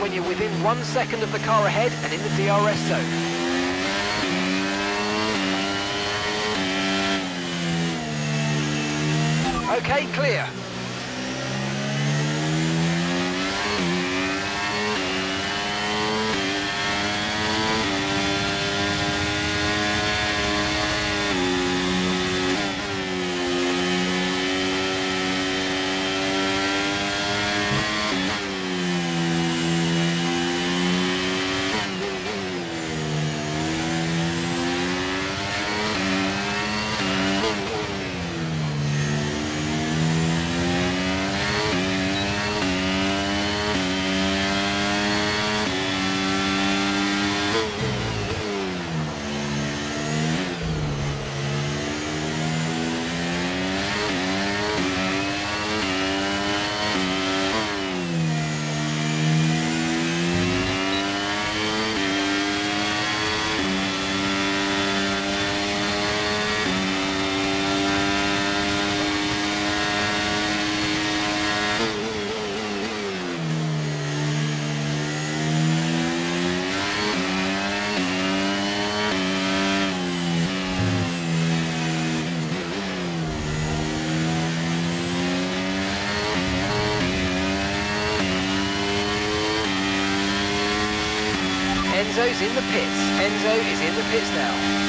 when you're within one second of the car ahead and in the DRS zone. Okay, clear. Enzo's in the pits. Enzo is in the pits now.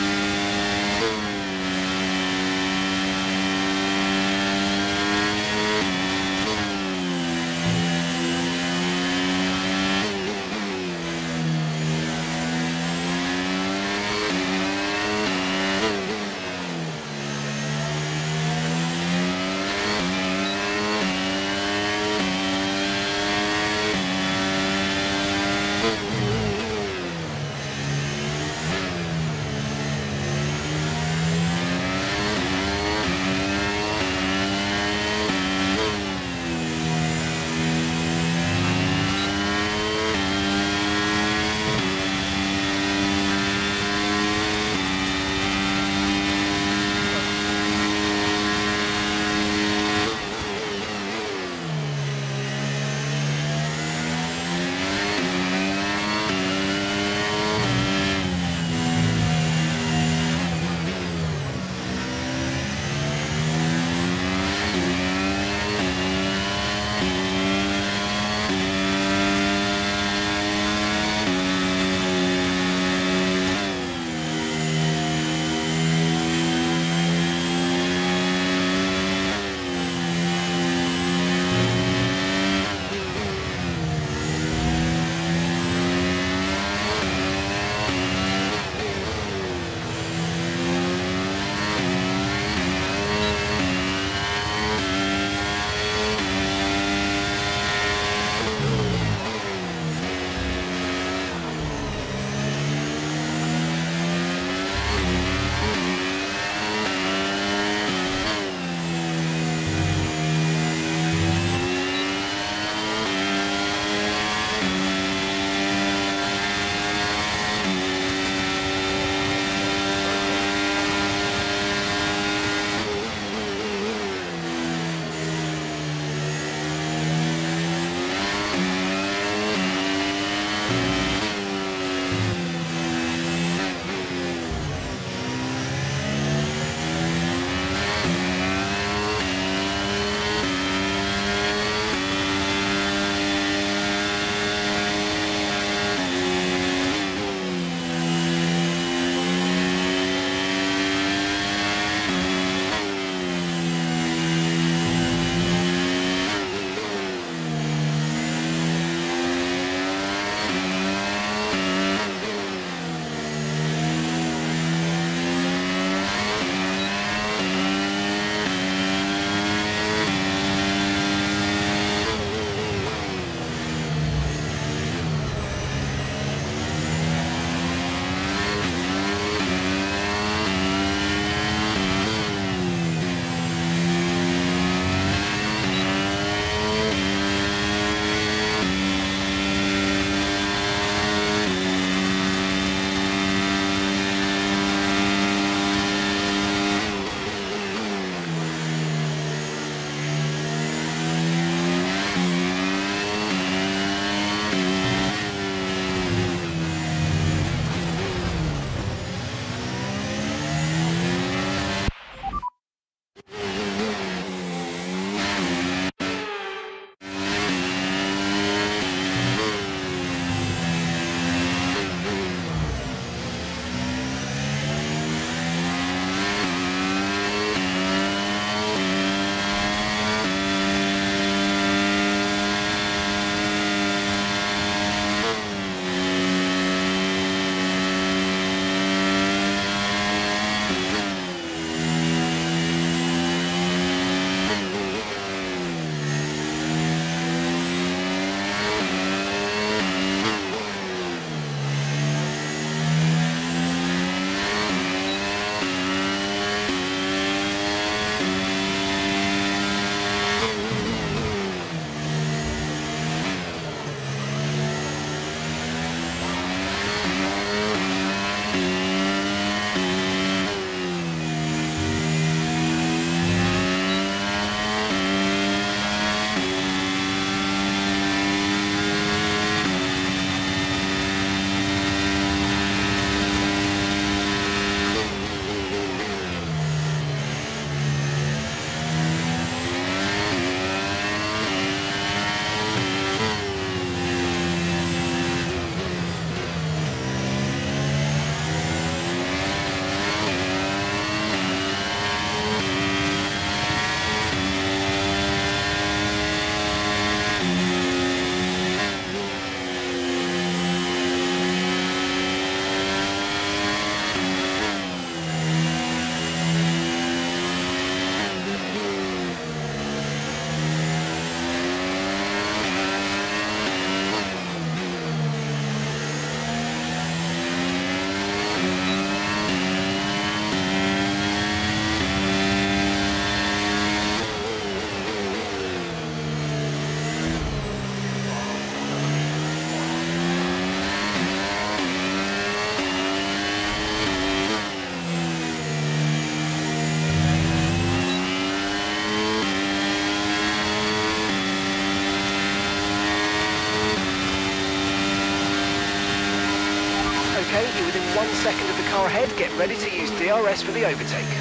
One second of the car ahead. Get ready to use DRS for the overtake.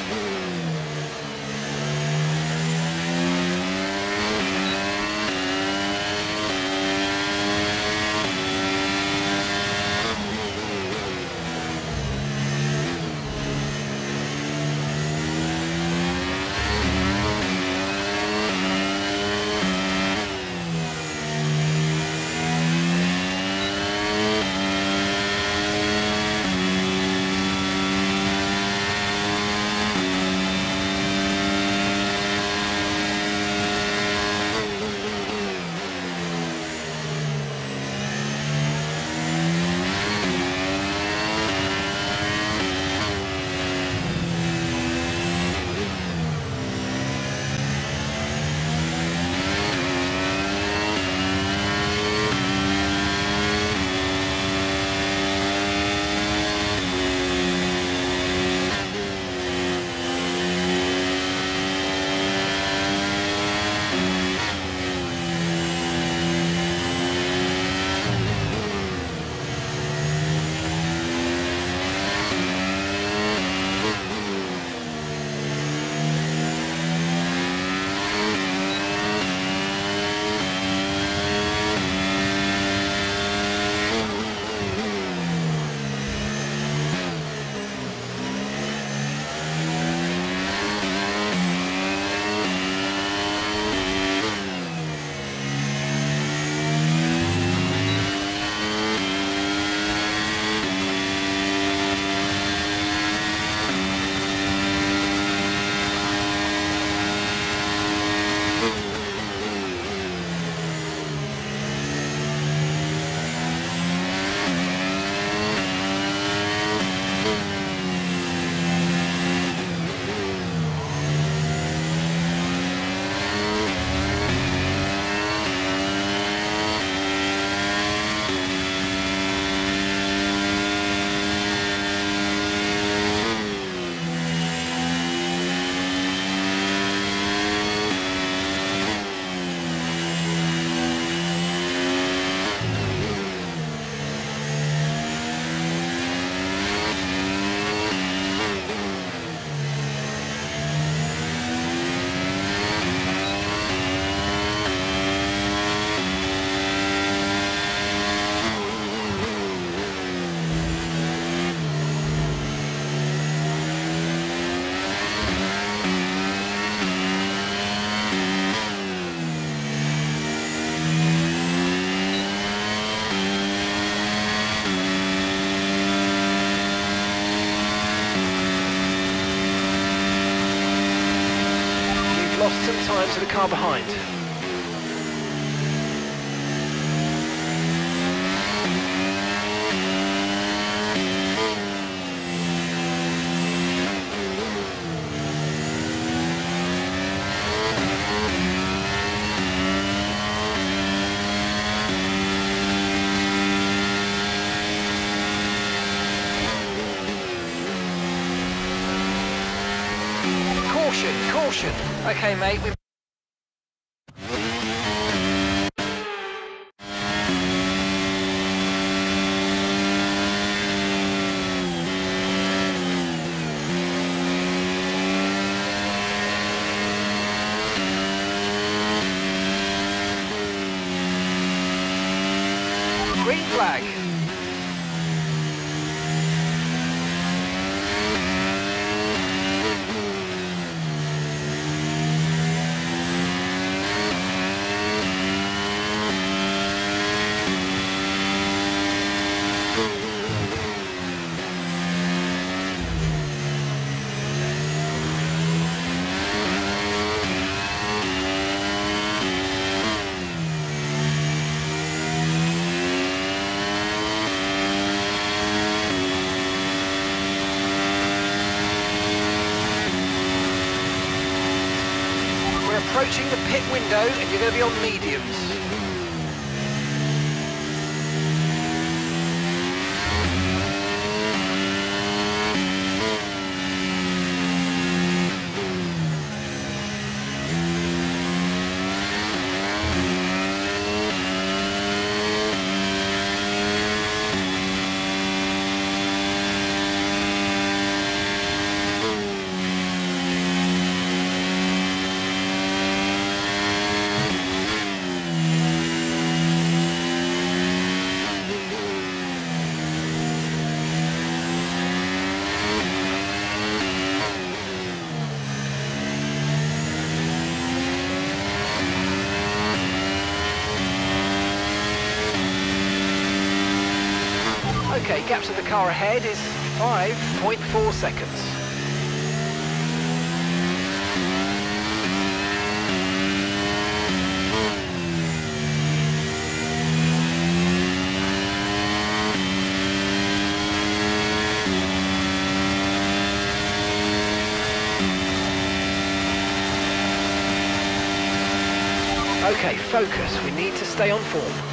To the car behind. Caution, caution. Okay, mate, and you're going to be on mediums. Okay, gap to the car ahead is 5.4 seconds. Okay, focus. We need to stay on form.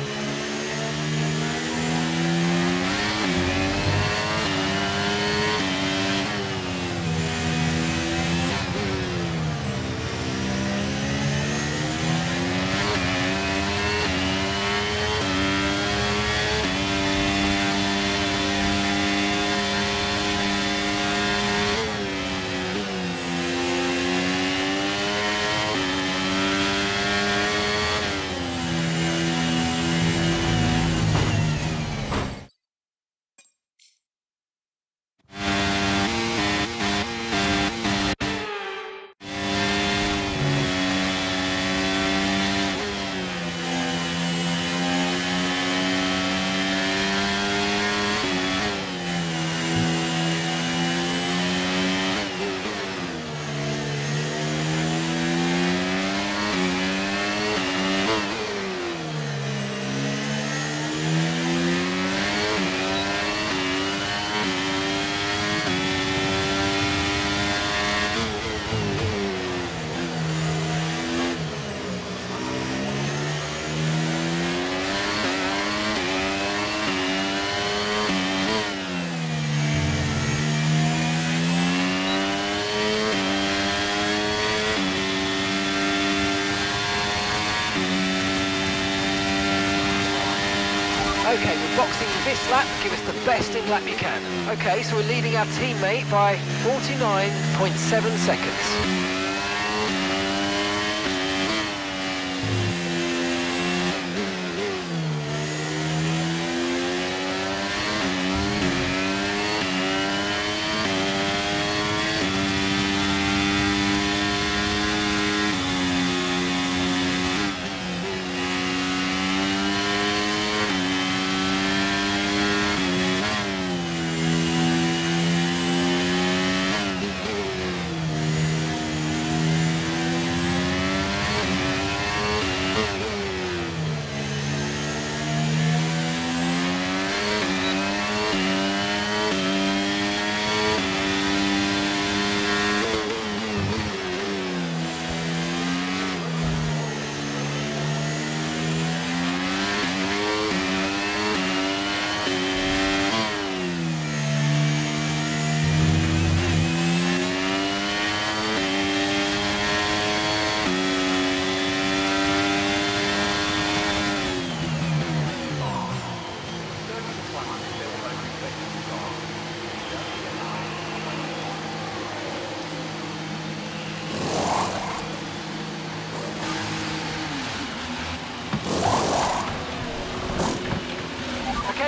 Okay, we're boxing this lap, give us the best in lap you can. Okay, so we're leading our teammate by 49.7 seconds.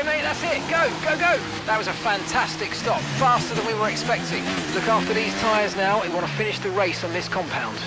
Okay, mate, that's it. Go, go, go. That was a fantastic stop. Faster than we were expecting. Look after these tyres now. We want to finish the race on this compound.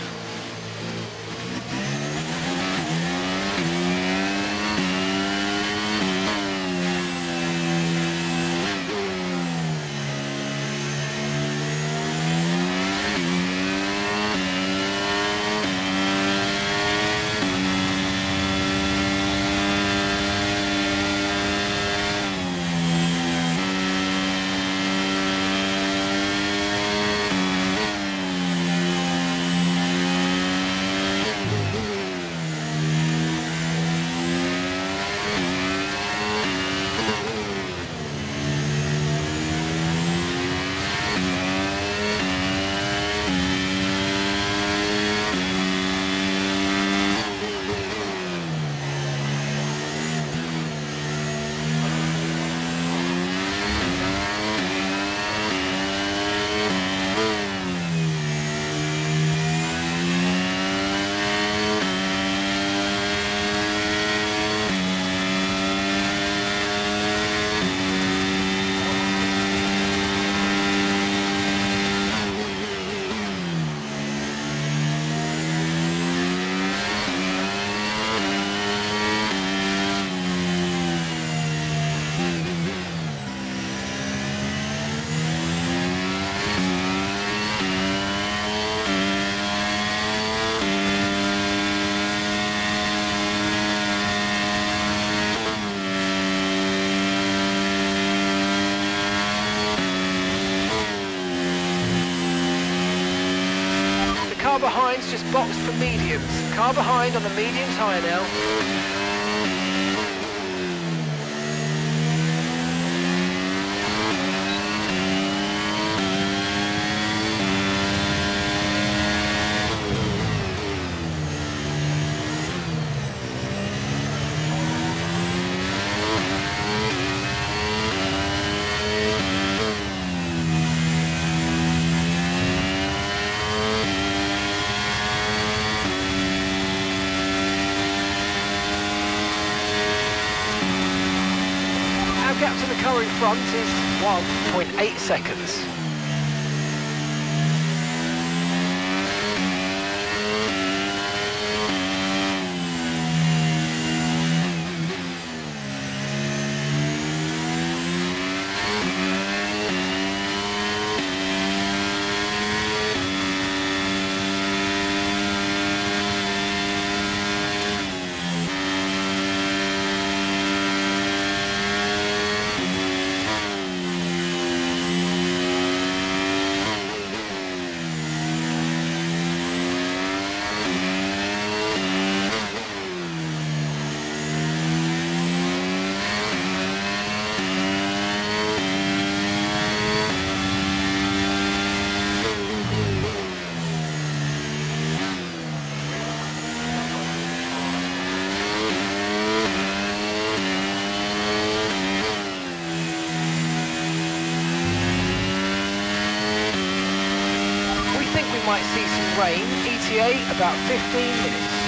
Car behind on the medium tyre now. Our gap to the car in front is 1.8 seconds. We think we might see some rain. ETA about 15 minutes.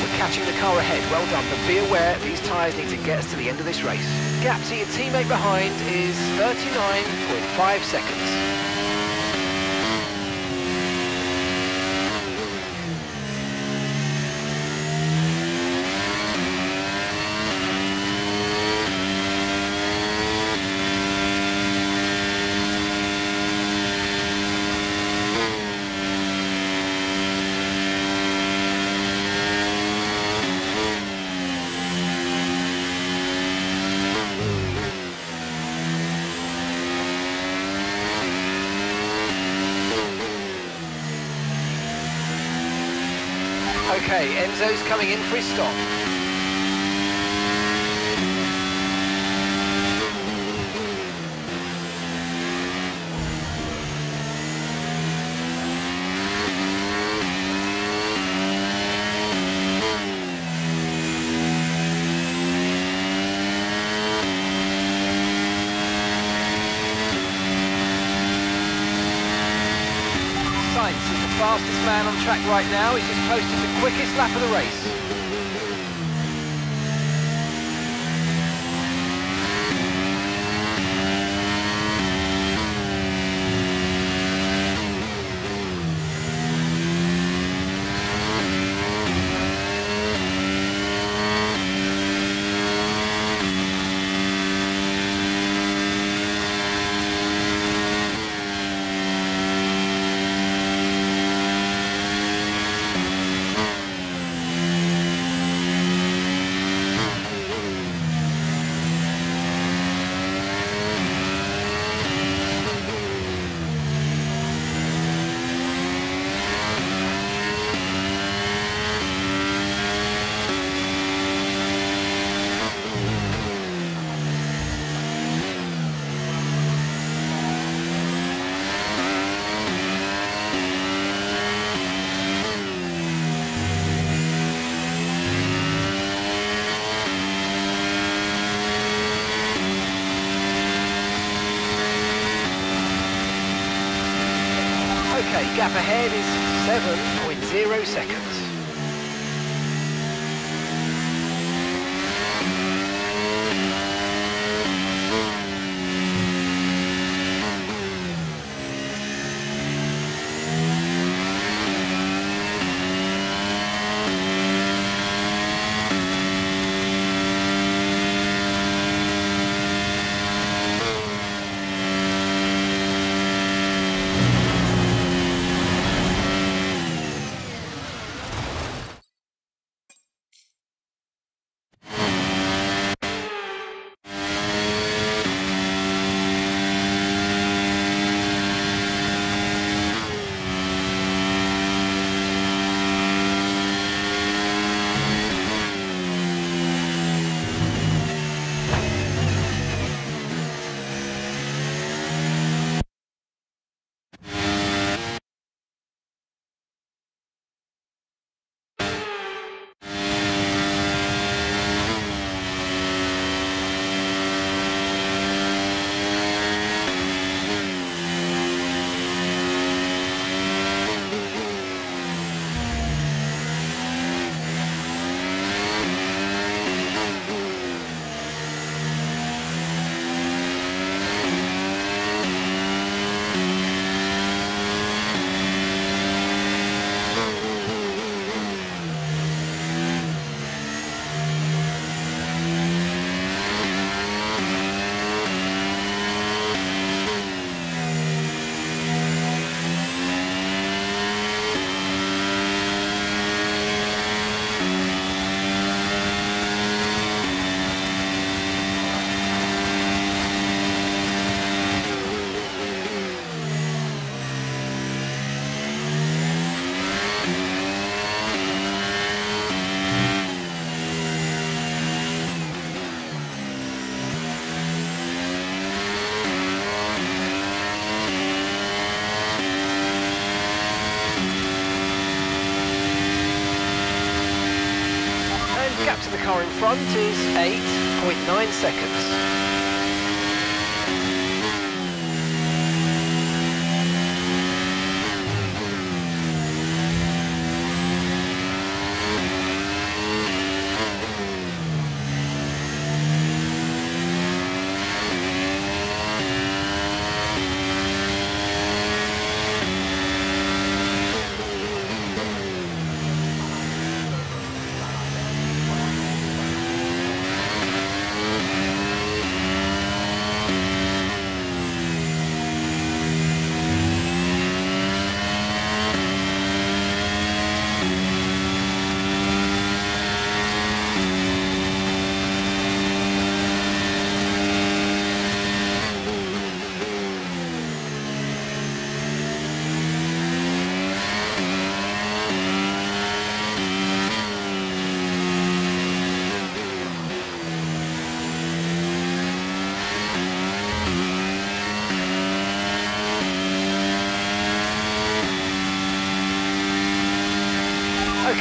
We're catching the car ahead. Well done, but be aware these tyres need to get us to the end of this race. Gap to your teammate behind is 39.5 seconds. Enzo's coming in for his stop. Sainz is the fastest man on track right now. He's just posted the quickest lap of the race. Okay, gap ahead is 7.0 seconds. Front is 8.9 seconds.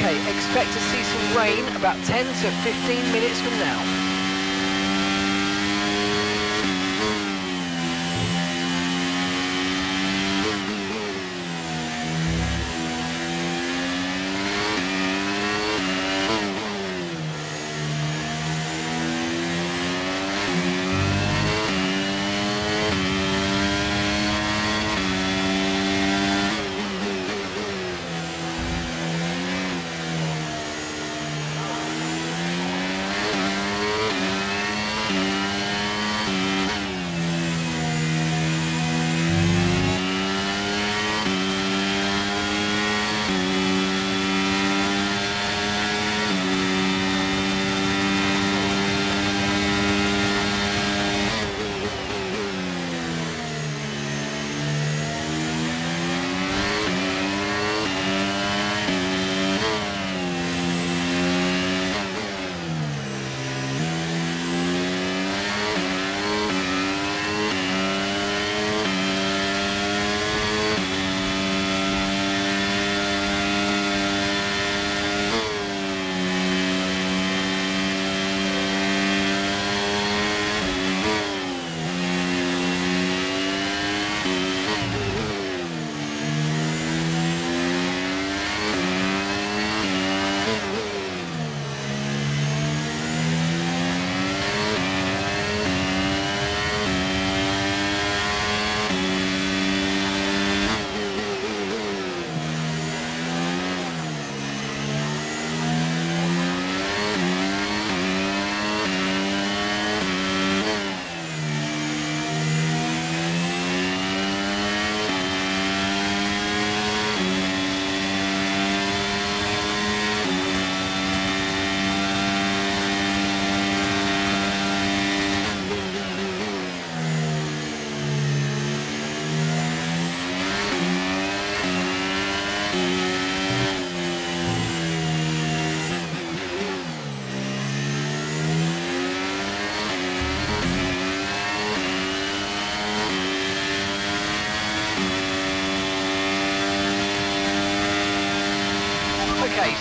Expect to see some rain about 10 to 15 minutes from now.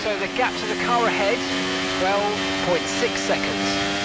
So the gap to the car ahead, 12.6 seconds.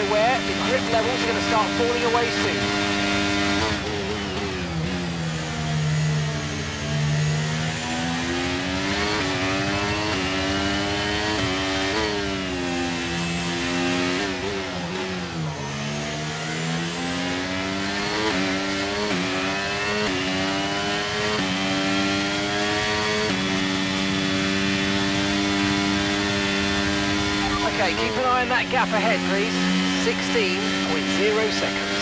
Aware, the grip levels are going to start falling away soon. Okay, keep an eye on that gap ahead, please. 16.0 seconds.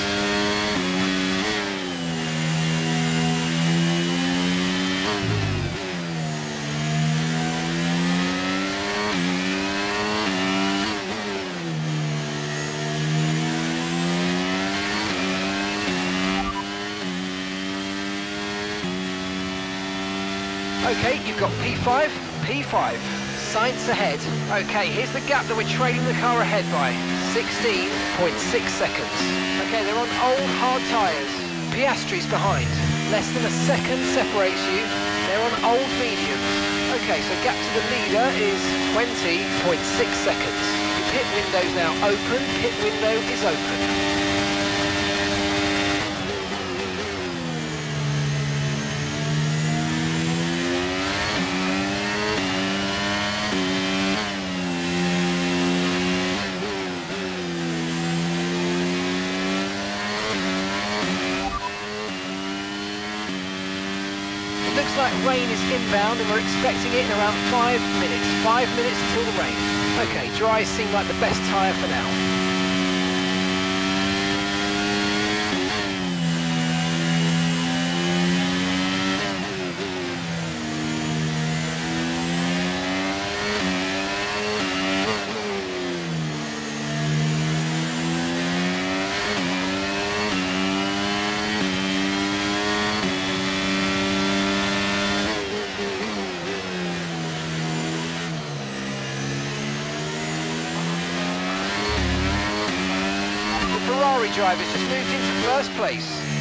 Okay, you've got P5, P5. Sainz ahead. Okay, here's the gap that we're trailing the car ahead by. 16.6 seconds. Okay, they're on old hard tyres. Piastri's behind. Less than a second separates you. They're on old mediums. Okay, so gap to the leader is 20.6 seconds. The pit window's now open. Pit window is open. looks like rain is inbound and we're expecting it in around five minutes. Five minutes until the rain. Okay, dries seem like the best tyre for now. Drivers just moved into first place.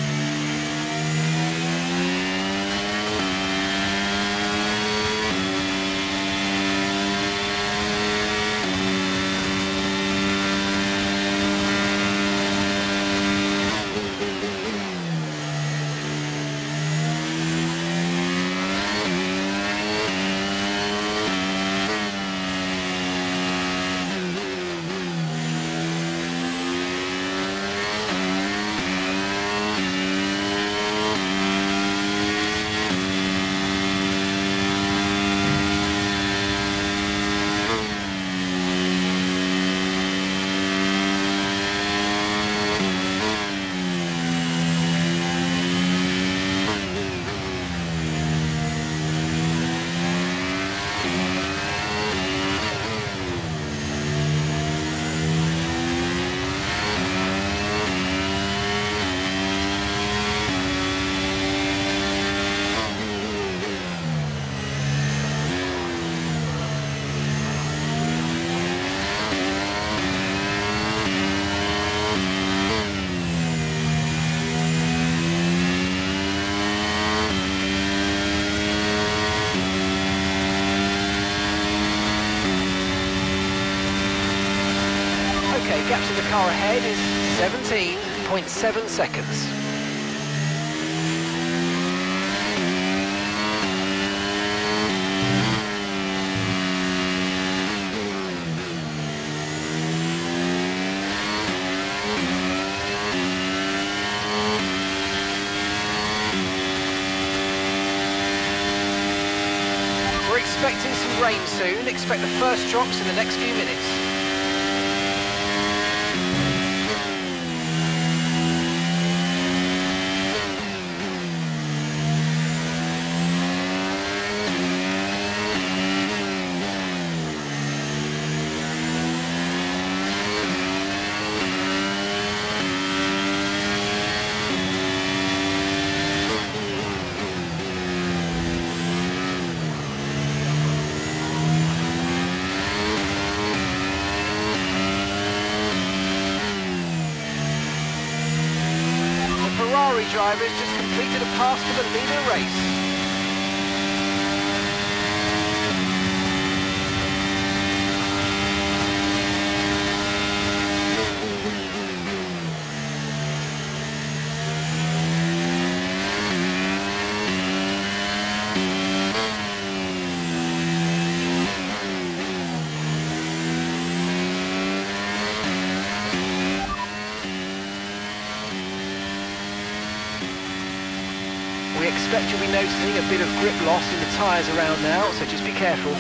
The car ahead is 17.7 seconds. We're expecting some rain soon. Expect the first drops in the next few minutes. The Ferrari drivers just completed a pass for the leader race. We expect you'll be noticing a bit of grip loss in the tyres around now, so just be careful.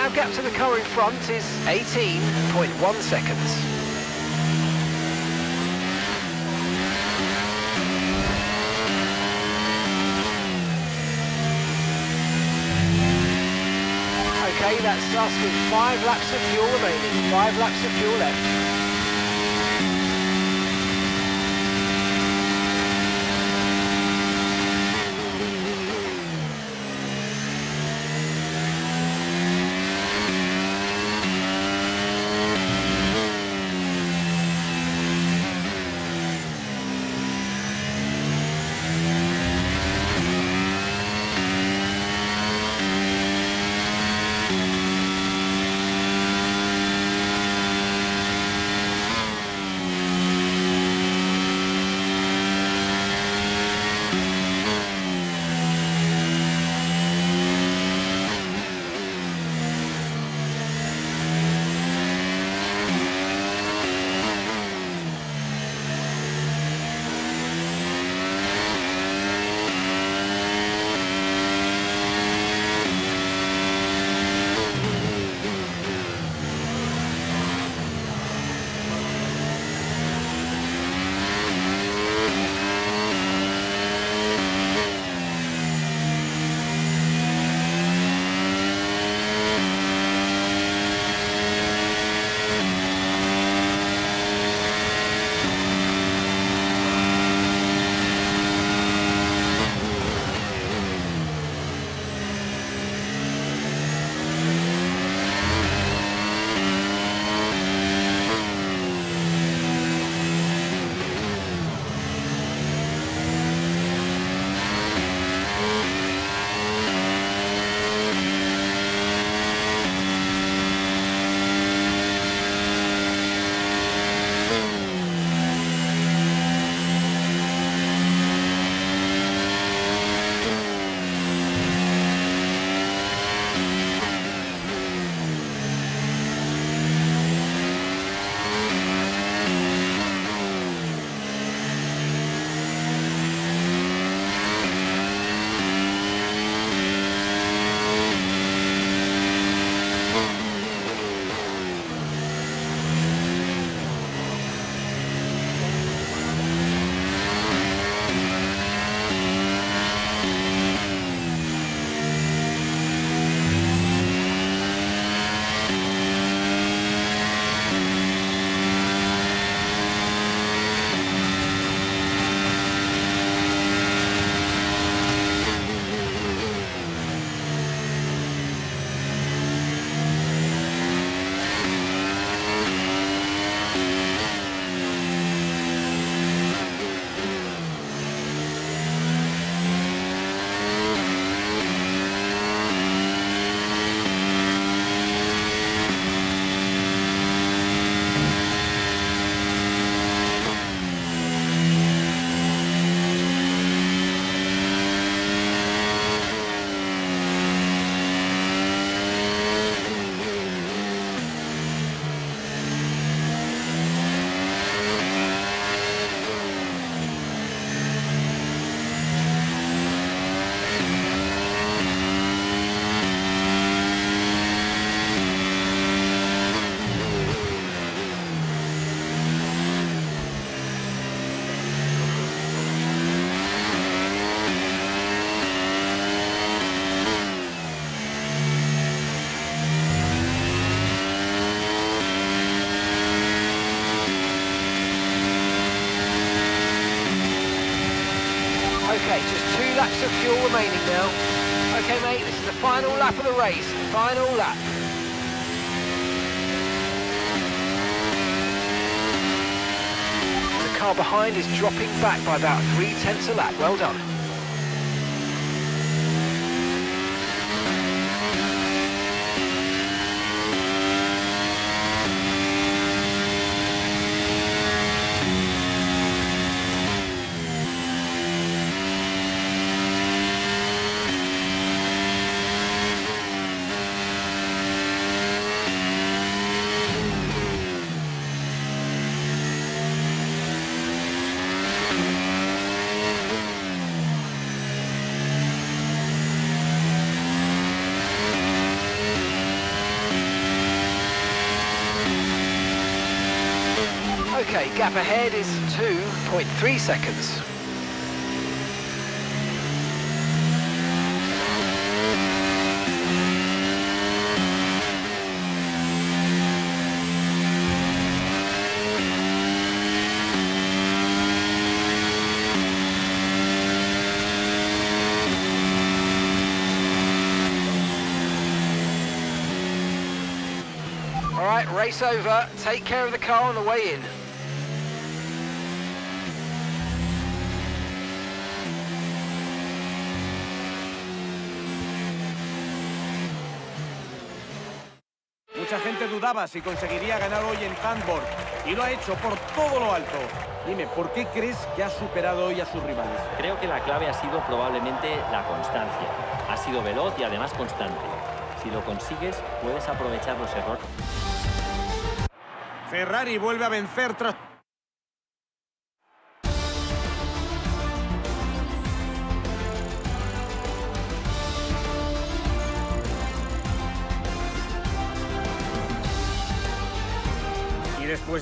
Our gap to the car in front is 18.1 seconds. Okay, that's us with five laps of fuel remaining. Five laps of fuel left. Lap of the race. Final lap. The car behind is dropping back by about three tenths a lap. Well done. Okay, gap ahead is 2.3 seconds. All right, race over. Take care of the car on the way in. Mucha gente dudaba si conseguiría ganar hoy en Zandvoort y lo ha hecho por todo lo alto. Dime, ¿por qué crees que ha superado hoy a sus rivales? Creo que la clave ha sido probablemente la constancia. Ha sido veloz y además constante. Si lo consigues, puedes aprovechar los errores. Ferrari vuelve a vencer tras...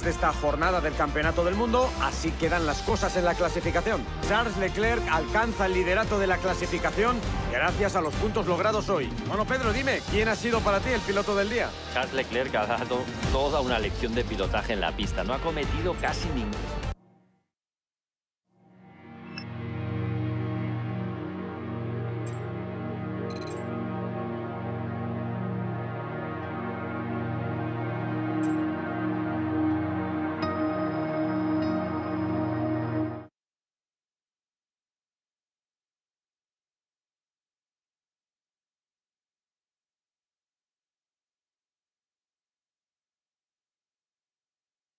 de esta jornada del Campeonato del Mundo, así quedan las cosas en la clasificación. Charles Leclerc alcanza el liderato de la clasificación gracias a los puntos logrados hoy. Bueno, Pedro, dime, ¿quién ha sido para ti el piloto del día? Charles Leclerc ha dado toda una lección de pilotaje en la pista. No ha cometido casi ningún...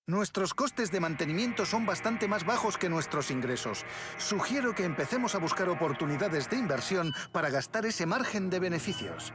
Nuestros costes de mantenimiento son bastante más bajos que nuestros ingresos. Sugiero que empecemos a buscar oportunidades de inversión para gastar ese margen de beneficios.